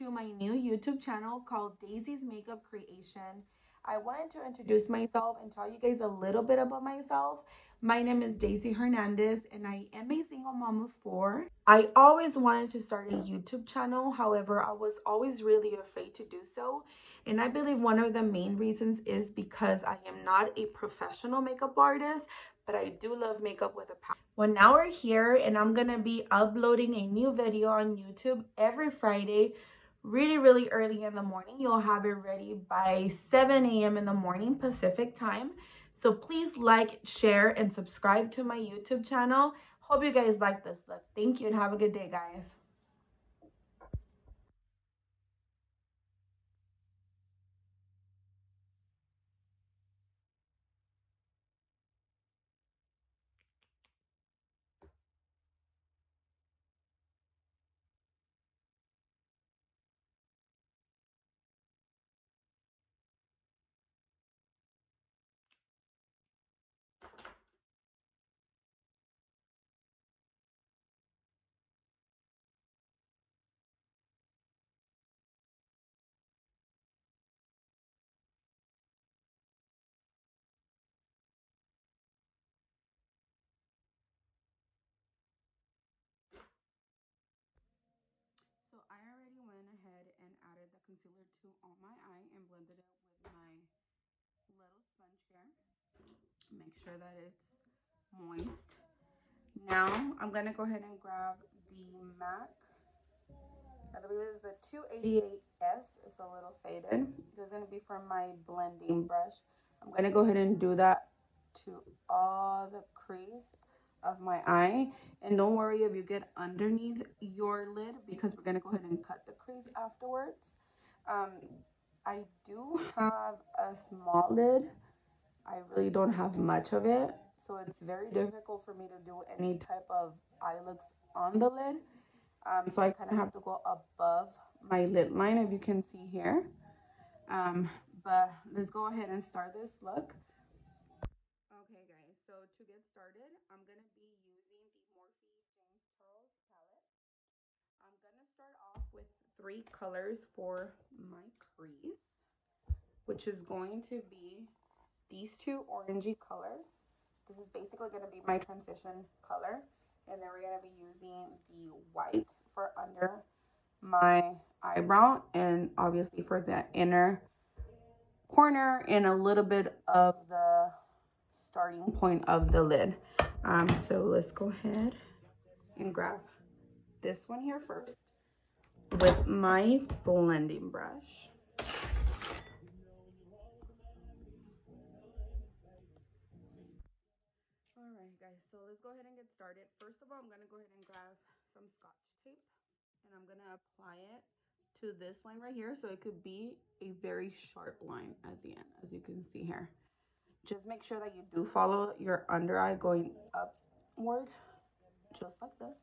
to my new YouTube channel called Daisy's Makeup Creation. I wanted to introduce myself and tell you guys a little bit about myself. My name is Daisy Hernandez and I am a single mom of four. I always wanted to start a YouTube channel, however, I was always really afraid to do so. And I believe one of the main reasons is because I am not a professional makeup artist, but I do love makeup with a passion. Well, now we're here and I'm going to be uploading a new video on YouTube every Friday, really, really early in the morning. You'll have it ready by 7 a.m. in the morning Pacific time. So please like, share, and subscribe to my YouTube channel. Hope you guys like this look. Thank you and have a good day, guys. So I already went ahead and added the concealer to on my eye and blended it with my little sponge here. Make sure that it's moist. Now I'm gonna go ahead and grab the MAC. I believe it is a 288S. It's a little faded. This is gonna be for my blending brush. I'm gonna go ahead and do that to all the crease of my eye. And don't worry if you get underneath your lid because we're going to go ahead and cut the crease afterwards. Um, I do have a small lid. I really don't have much of it. So it's very difficult for me to do any type of eye looks on the lid. Um, so I kind of have to go above my lid line, if you can see here. Um, but let's go ahead and start this look. Okay guys, so to get started, I'm going to be using the Morphe James Charles palette. I'm going to start off three colors for my crease, which is going to be these two orangey colors. This is basically going to be my transition color. And then we're going to be using the white for under my eyebrow and obviously for the inner corner and a little bit of the starting point of the lid. Um, so let's go ahead and grab this one here first with my blending brush. Alright guys, so let's go ahead and get started. First of all, I'm going to go ahead and grab some scotch tape and I'm going to apply it to this line right here so it could be a very sharp line at the end as you can see here just make sure that you do follow your under eye going upward, just like this.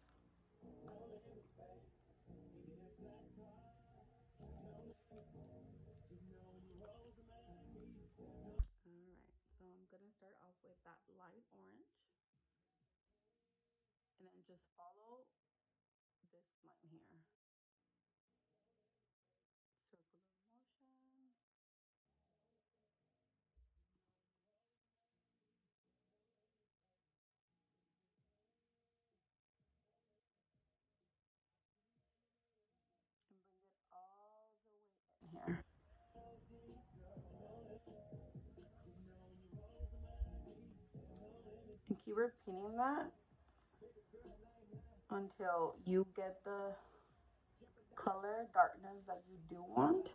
Keep repeating that until you get the color darkness that you do want.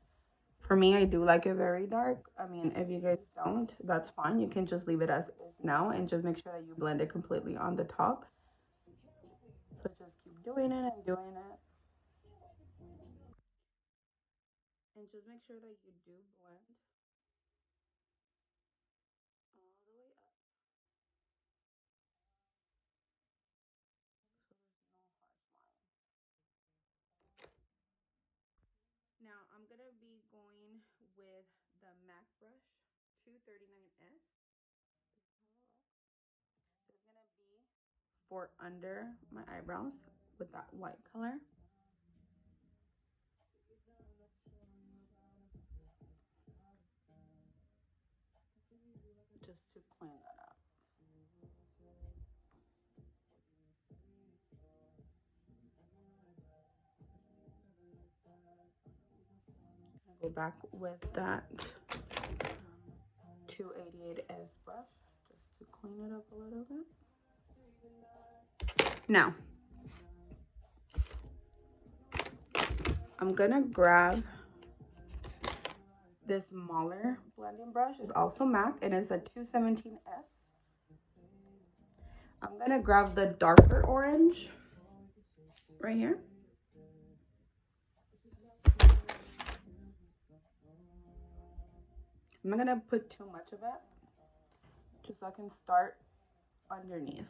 For me, I do like it very dark. I mean, if you guys don't, that's fine. You can just leave it as is now and just make sure that you blend it completely on the top. So just keep doing it and doing it. And just make sure that you do blend all the way up. So there's no harsh line. Now I'm going with the MAC brush 239S. It's going to be for under my eyebrows with that white color. Go back with that um, 288S brush just to clean it up a little bit. Now, I'm gonna grab this smaller blending brush. It's also MAC and it's a 217S. I'm gonna grab the darker orange right here. I'm not gonna put too much of it, just so I can start underneath.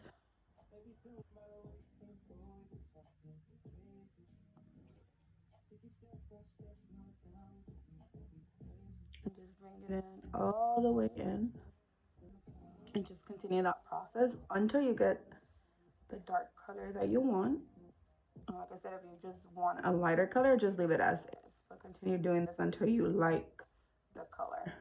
And just bring it in all the way in. And just continue that process until you get the dark color that you want. like I said, if you just want a lighter color, just leave it as is. But continue doing this until you like the color.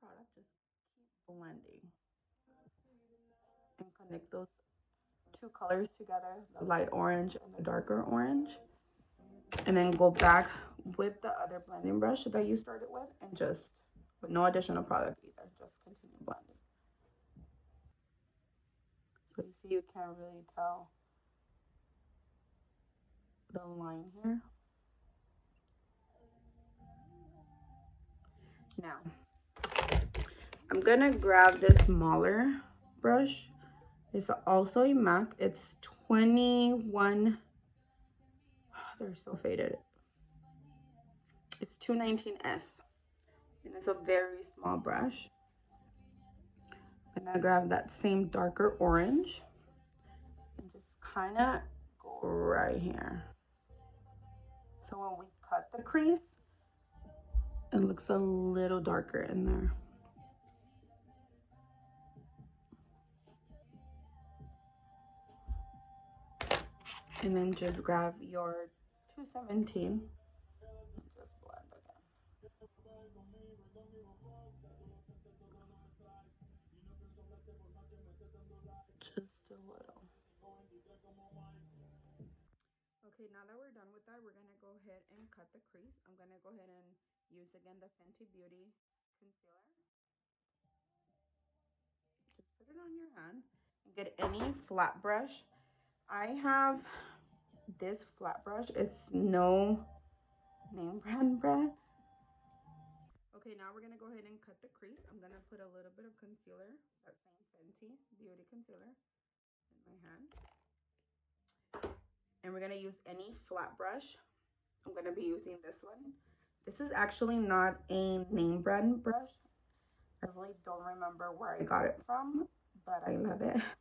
Product, just keep blending and connect those two colors together, the light orange and the darker orange. And then go back with the other blending brush that you started with and just with no additional product either, just continue blending. So you see you can't really tell the line here. Now, I'm gonna grab this smaller brush. It's also a MAC. It's 21, oh, they're so faded. It's 219S. And it's a very small brush. And I grab that same darker orange and just kind of go right here. So when we cut the crease, it looks a little darker in there. And then just grab your 217 Okay, now that we're done with that, we're going to go ahead and cut the crease. I'm going to go ahead and use again the Fenty Beauty concealer. Just put it on your hand. Get any flat brush. I have this flat brush. It's no name brand brand. Okay, now we're going to go ahead and cut the crease. I'm going to put a little bit of concealer, that same Fenty Beauty concealer in my hand and we're going to use any flat brush. I'm going to be using this one. This is actually not a name brand brush. I really don't remember where I got it from, but I love it.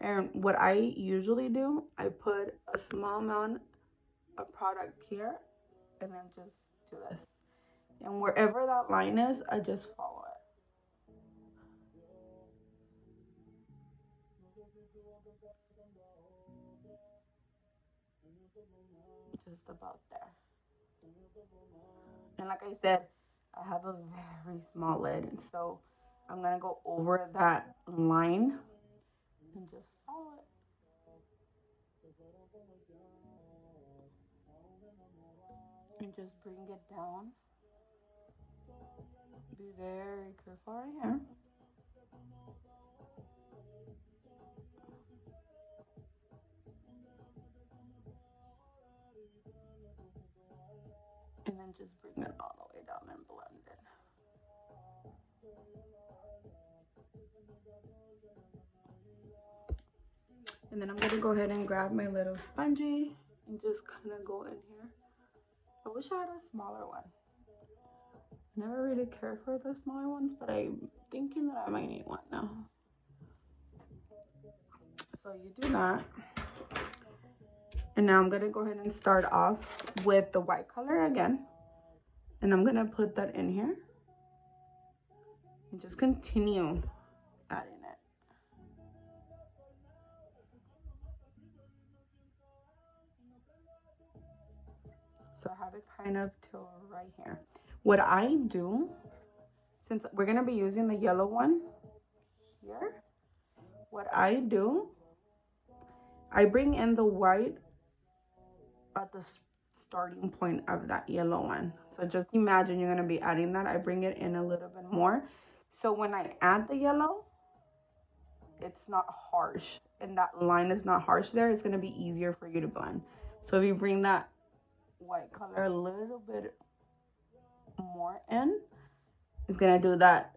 And what I usually do, I put a small amount of product here and then just do this. And wherever that line is, I just follow it. just about there. And like I said, I have a very small lid, so I'm gonna go over that line and just follow it. And just bring it down. Be very careful right here. and then just bring it all And then I'm to go ahead and grab my little spongy and just kind of go in here. I wish I had a smaller one. I never really cared for the smaller ones, but I'm thinking that I might need one now. So you do that. And now I'm to go ahead and start off with the white color again. And I'm to put that in here. And just continue adding kind of till right here. What I do, since we're going to be using the yellow one here, what I do, I bring in the white at the starting point of that yellow one. So just imagine you're going to be adding that. I bring it in a little bit more. So when I add the yellow, it's not harsh and that line is not harsh there. It's going to be easier for you to blend. So if you bring that white color a little bit more in, it's to do that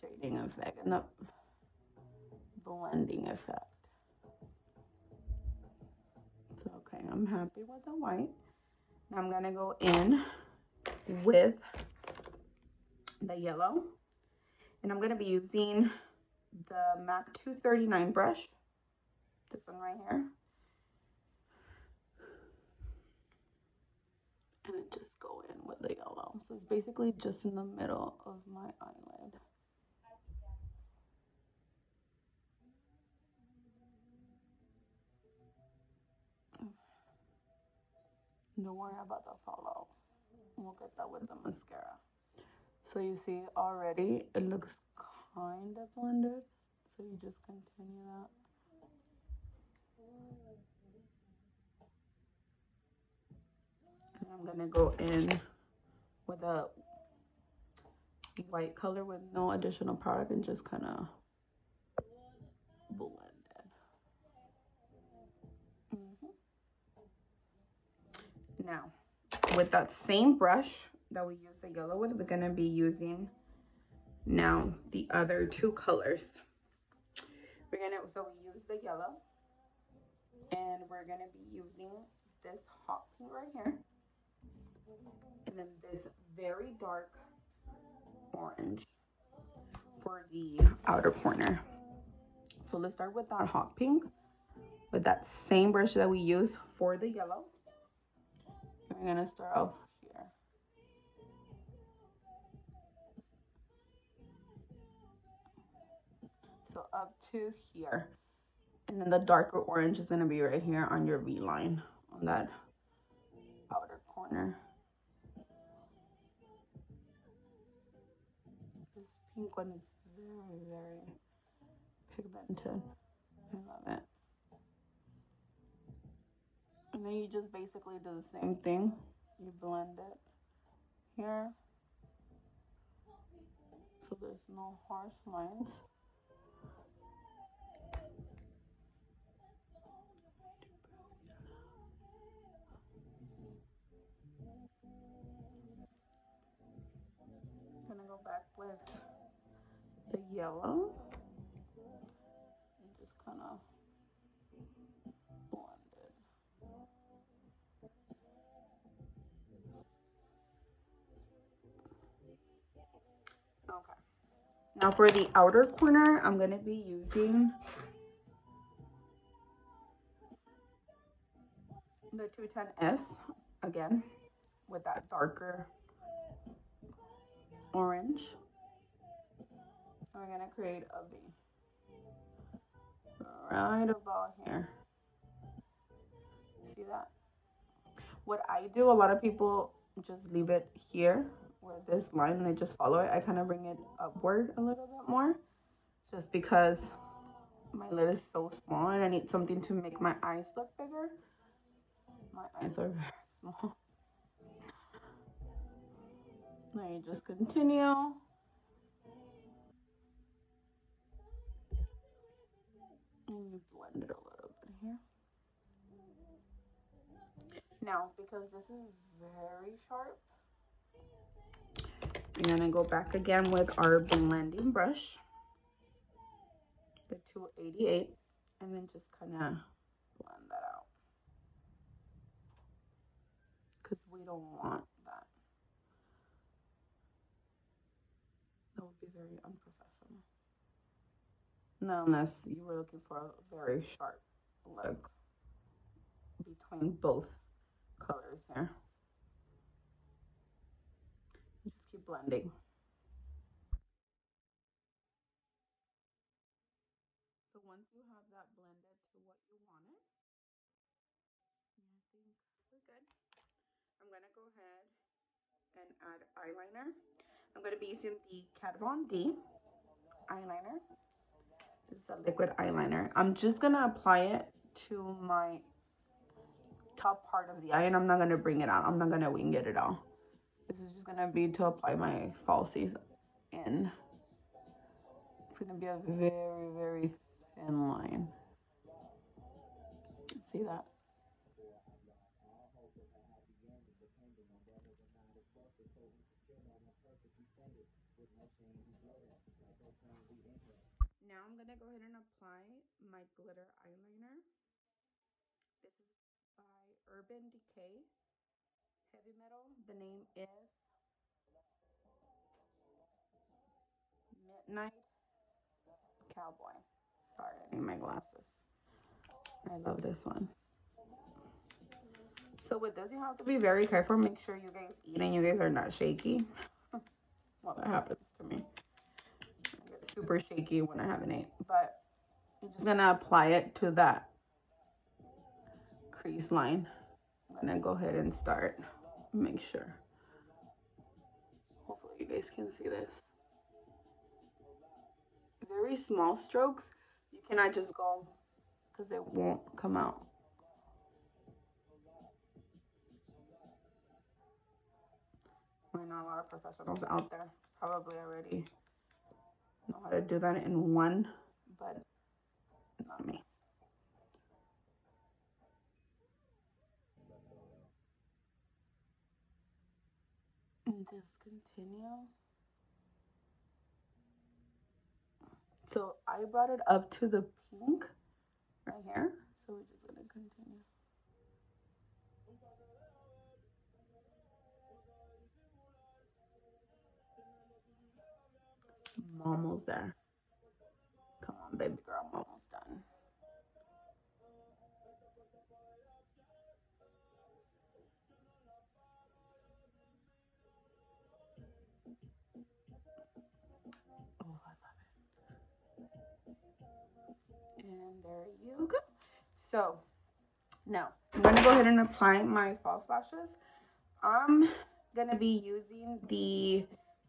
shading effect and the blending effect. So, okay, I'm happy with the white. Now I'm to go in with the yellow. And I'm to be using the MAC 239 brush. This one right here. And then just go in with the yellow. So it's basically just in the middle of my eyelid. Don't worry about the fallout. We'll get that with the mascara. So you see already it looks kind of blended. So you just continue that. I'm gonna go in with a white color with no additional product and just kind of blend it. Mm -hmm. Now, with that same brush that we used the yellow with, we're gonna be using now the other two colors. We're gonna, so we use the yellow and we're gonna be using this hot pink right here and then this very dark orange for the outer corner. So let's start with that hot pink with that same brush that we use for the yellow. We're gonna start off here. So up to here. And then the darker orange is gonna be right here on your V line on that outer corner. Pink one is very, very pigmented. I love it. And then you just basically do the same thing. You blend it here. So there's no harsh lines. gonna go back with the yellow and just kind of blend it. Okay. Now for the outer corner, I'm going to be using the 210S again with that darker orange. We're going to create a V right about here. See that? What I do, a lot of people just leave it here where this line and they just follow it, I kind of bring it upward a little bit more just because my lid is so small and I need something to make my eyes look bigger. My eyes are very small. Now you just continue. Blend it a little bit here. Now, because this is very sharp, I'm gonna go back again with our blending brush, the 288, and then just kind of blend that out. Because we don't want that. That would be very unprofessional. Not unless you were looking for a very sharp look between both colors there. Just keep blending. So once you have that blended to what you wanted, I think we're good. I'm going to go ahead and add eyeliner. I'm going to be using the Kat Von D eyeliner. This is a liquid eyeliner. I'm just going to apply it to my top part of the eye and I'm not going to bring it out. I'm not going to wing it at all. This is just going to be to apply my falsies in. It's going to be a very, very thin line. See that? Now I'm going to go ahead and apply my glitter eyeliner. This is by Urban Decay Heavy Metal. The name is Midnight Cowboy. Sorry, I need my glasses. I love this one. So with this, you have to be very careful. Make sure you guys eat and you guys are not shaky. well, that happens to me. Super shaky when I have an eight, But I'm just to apply it to that crease line. I'm to go ahead and start. Make sure. Hopefully you guys can see this. Very small strokes. You cannot just go because it won't come out. I know a lot of professionals out there probably already know how to do that in one, but not me. And just continue. So I brought it up to the pink right here. So we're just gonna continue. Almost there. Come on, baby girl, I'm almost done. Oh, I love it. And there you go. So, now I'm to go ahead and apply my false lashes. I'm going to be using the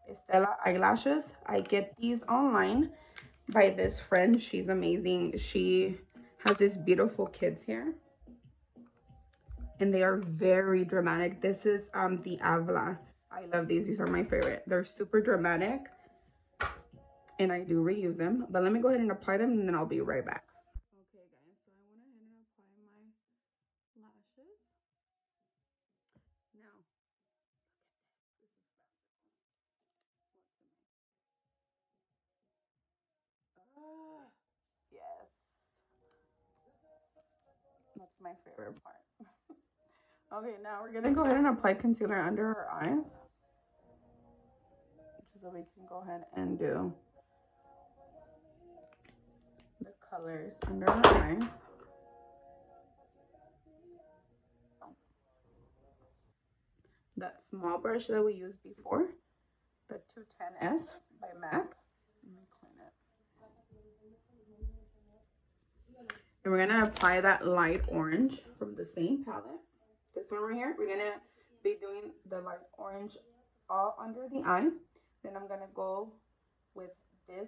Estela eyelashes. I get these online by this friend. She's amazing. She has these beautiful kids here. And they are very dramatic. This is um the Avla. I love these. These are my favorite. They're super dramatic. And I do reuse them. But let me go ahead and apply them and then I'll be right back. Part. okay, now we're gonna go ahead and apply concealer under our eyes. So we can go ahead and do the colors under our eyes. That small brush that we used before, the 210S by MAC. And we're gonna apply that light orange from the same palette. This one right here, we're gonna be doing the light orange all under the eye. Then I'm gonna go with this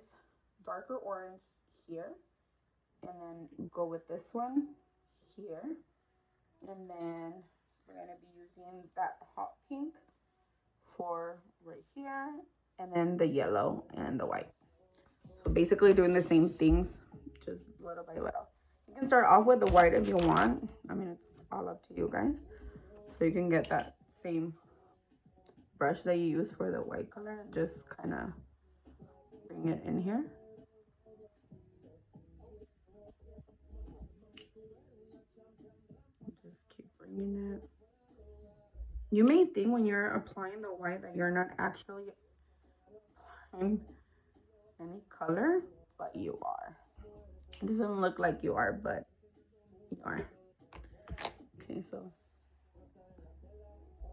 darker orange here. And then go with this one here. And then we're gonna be using that hot pink for right here. And then the yellow and the white. So basically doing the same things, just little by little. You can start off with the white if you want. I mean, it's all up to you guys. So you can get that same brush that you use for the white color. Just kind of bring it in here. Just keep bringing it. You may think when you're applying the white that you're not actually applying any color, but you are. It doesn't look like you are, but you are. Okay, so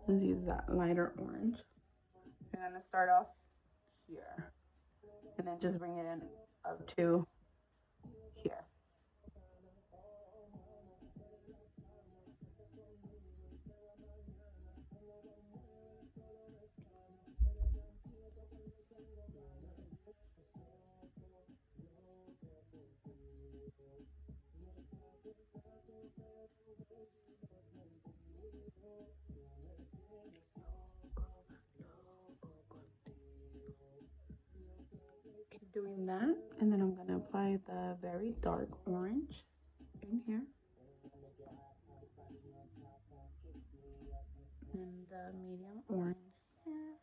let's use that lighter orange. And I'm gonna start off here. And then just bring it in up to doing that and then I'm gonna apply the very dark orange in here. And the medium orange here.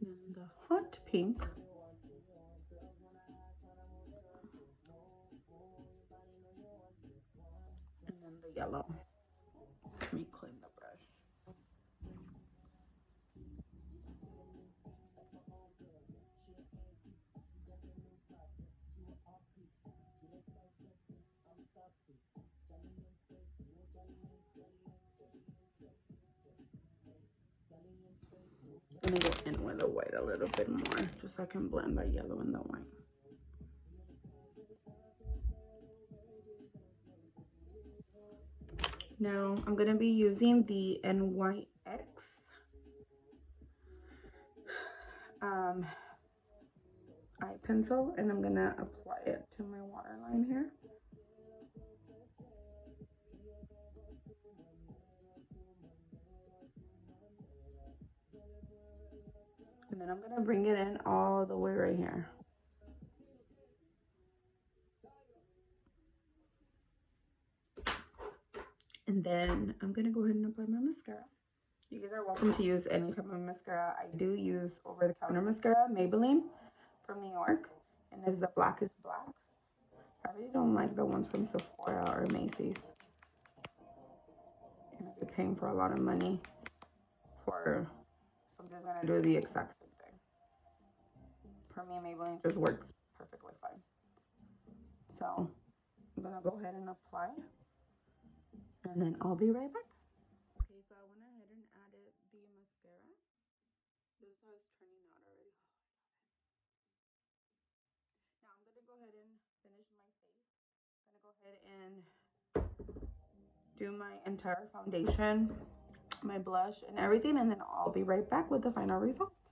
And the hot pink. The yellow. Let me clean the brush. I'm gonna go in with the white a little bit more, just so I can blend the yellow and the white. Now I'm gonna be using the NYX um, eye pencil and I'm gonna apply it to my waterline here. And then I'm gonna bring it in all the way right here. And then I'm gonna go ahead and apply my mascara. You guys are welcome to use any type of mascara. I do use over-the-counter mascara, Maybelline from New York. And it's the blackest black. I really don't like the ones from Sephora or Macy's. And you're paying for a lot of money for something that's gonna do the exact same thing. For me, Maybelline just works perfectly fine. So I'm gonna go ahead and apply and then I'll be right back. Okay, so I went ahead and added the mascara. This is how it's turning out already. Oh, now I'm gonna go ahead and finish my face. I'm gonna go ahead and do my entire foundation, my blush and everything, and then I'll be right back with the final results.